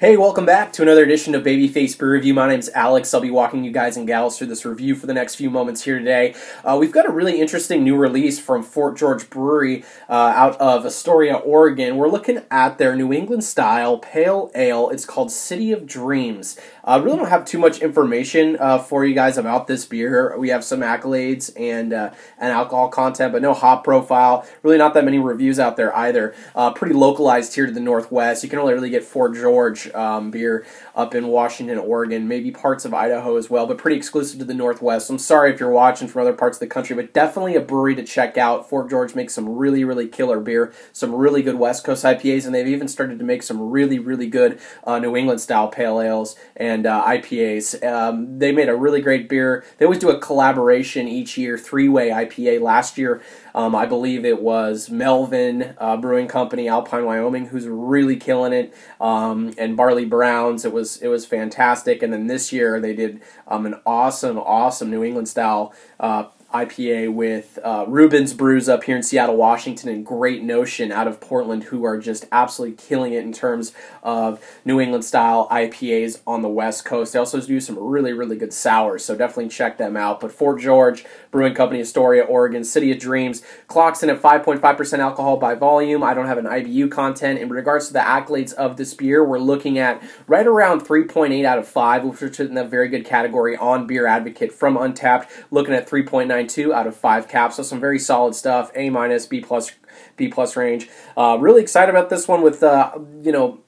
Hey, welcome back to another edition of Babyface Beer Review. My name's Alex. I'll be walking you guys and gals through this review for the next few moments here today. Uh, we've got a really interesting new release from Fort George Brewery uh, out of Astoria, Oregon. We're looking at their New England style pale ale. It's called City of Dreams. I uh, really don't have too much information uh, for you guys about this beer. We have some accolades and uh, and alcohol content, but no hop profile. Really, not that many reviews out there either. Uh, pretty localized here to the northwest. You can only really get Fort George um, beer up in Washington, Oregon, maybe parts of Idaho as well, but pretty exclusive to the Northwest. I'm sorry if you're watching from other parts of the country, but definitely a brewery to check out. Fort George makes some really, really killer beer, some really good West Coast IPAs, and they've even started to make some really, really good uh, New England style pale ales and uh, IPAs. Um, they made a really great beer. They always do a collaboration each year, three way IPA. Last year, um, I believe it was Melvin uh, Brewing Company, Alpine, Wyoming, who's really killing it, um, and Barley Browns. It was it was fantastic. And then this year they did um, an awesome, awesome New England style uh, IPA with uh, Reuben's Brews up here in Seattle, Washington, and Great Notion out of Portland, who are just absolutely killing it in terms of New England style IPAs on the West Coast. They also do some really, really good sours, so definitely check them out. But Fort George Brewing Company, Astoria, Oregon, City of Dreams, clocks in at 5.5% alcohol by volume. I don't have an IBU content. In regards to the accolades of this beer, we're looking at right around 3.8 out of 5, which is in a very good category on Beer Advocate from Untappd, looking at 3.9 2 out of 5 caps. So some very solid stuff. A minus, B plus, B plus range. Uh, really excited about this one with, uh, you know,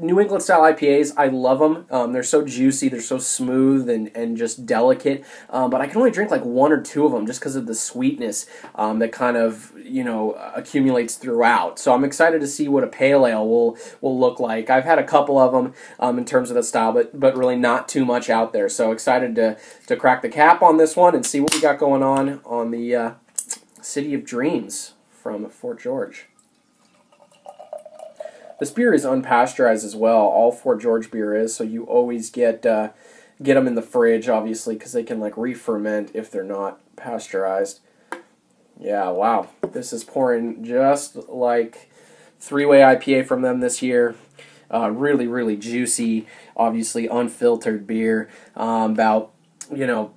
New England style IPAs, I love them. Um, they're so juicy, they're so smooth and, and just delicate. Um, but I can only drink like one or two of them just because of the sweetness um, that kind of you know accumulates throughout. So I'm excited to see what a pale ale will will look like. I've had a couple of them um, in terms of the style, but but really not too much out there. So excited to to crack the cap on this one and see what we got going on on the uh, City of Dreams from Fort George. This beer is unpasteurized as well. All Fort George beer is, so you always get uh, get them in the fridge, obviously, because they can like re-ferment if they're not pasteurized. Yeah, wow. This is pouring just like three-way IPA from them this year. Uh, really, really juicy, obviously unfiltered beer. Um, about you know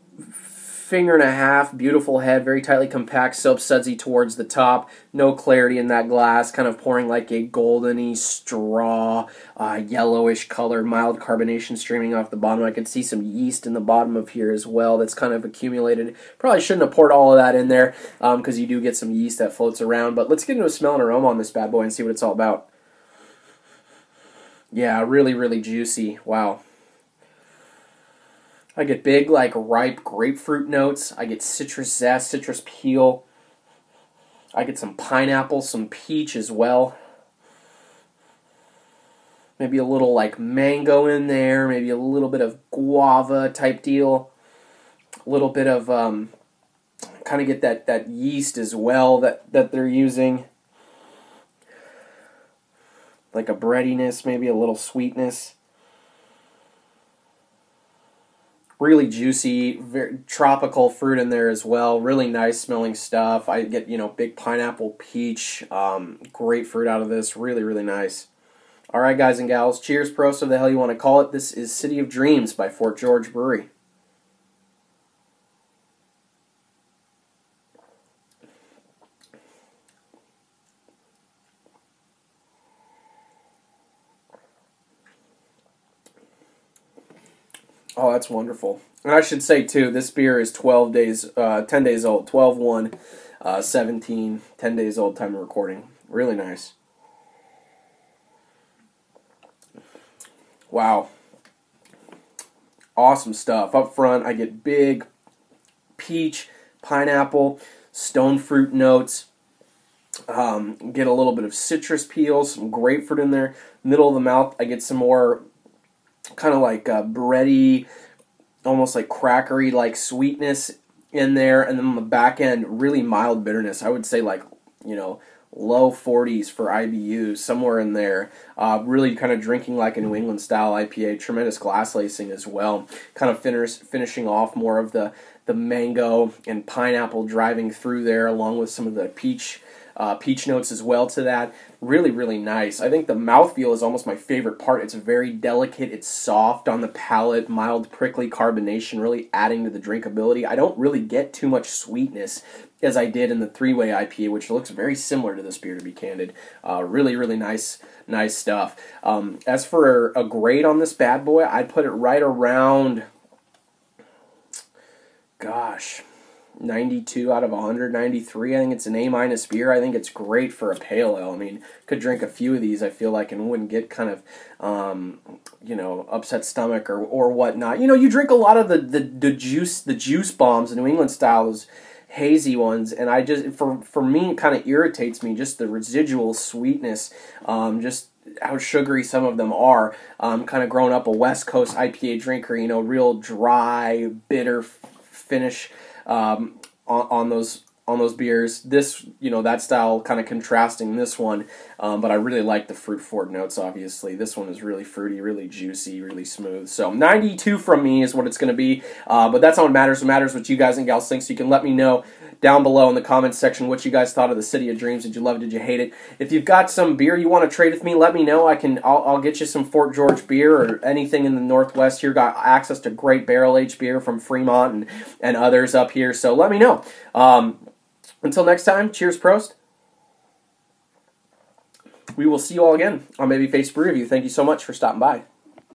finger and a half, beautiful head, very tightly compact, soap sudsy towards the top. No clarity in that glass, kind of pouring like a goldeny straw, uh, yellowish color, mild carbonation streaming off the bottom. I can see some yeast in the bottom of here as well that's kind of accumulated. Probably shouldn't have poured all of that in there because um, you do get some yeast that floats around. But let's get into a smell and aroma on this bad boy and see what it's all about. Yeah, really, really juicy. Wow. I get big, like ripe grapefruit notes. I get citrus zest, citrus peel. I get some pineapple, some peach as well. Maybe a little like mango in there, maybe a little bit of guava type deal. A little bit of um, kind of get that, that yeast as well that, that they're using. Like a breadiness, maybe a little sweetness. Really juicy, very tropical fruit in there as well. Really nice smelling stuff. I get you know big pineapple, peach, um, grapefruit out of this. Really really nice. All right, guys and gals, cheers, pro, so the hell you want to call it. This is City of Dreams by Fort George Brewery. Oh, that's wonderful. And I should say, too, this beer is 12 days, uh, 10 days old. 12 1, uh, 17, 10 days old, time of recording. Really nice. Wow. Awesome stuff. Up front, I get big peach, pineapple, stone fruit notes. Um, get a little bit of citrus peel, some grapefruit in there. Middle of the mouth, I get some more kind of like uh, bready, almost like crackery like sweetness in there, and then on the back end, really mild bitterness. I would say like you know low 40s for IBUs, somewhere in there. Uh, really kind of drinking like a New England style IPA. Tremendous glass lacing as well. Kind of finish, finishing off more of the the mango and pineapple driving through there, along with some of the peach uh, peach notes as well to that. Really, really nice. I think the mouthfeel is almost my favorite part. It's very delicate, it's soft on the palate, mild prickly carbonation, really adding to the drinkability. I don't really get too much sweetness as I did in the three way IPA, which looks very similar to this beer, to be candid. Uh, really, really nice, nice stuff. Um, as for a grade on this bad boy, I'd put it right around, gosh, 92 out of 193. I think it's an A minus beer. I think it's great for a pale ale. I mean, could drink a few of these. I feel like and wouldn't get kind of, um, you know, upset stomach or or whatnot. You know, you drink a lot of the the, the juice the juice bombs, the New England styles hazy ones and i just for for me it kind of irritates me just the residual sweetness um, just how sugary some of them are um, kind of growing up a west coast ipa drinker you know real dry bitter finish um, on, on those on those beers. This, you know, that style kind of contrasting this one, um, but I really like the fruit forward notes. Obviously, this one is really fruity, really juicy, really smooth. So 92 from me is what it's going to be. Uh, but that's not what matters. What matters what you guys and gals think. So you can let me know down below in the comments section what you guys thought of the City of Dreams. Did you love it? Did you hate it? If you've got some beer you want to trade with me, let me know. I can. I'll, I'll get you some Fort George beer or anything in the Northwest here. Got access to great barrel aged beer from Fremont and and others up here. So let me know. Um, until next time, cheers, Prost. We will see you all again on Babyface Brew Review. Thank you so much for stopping by.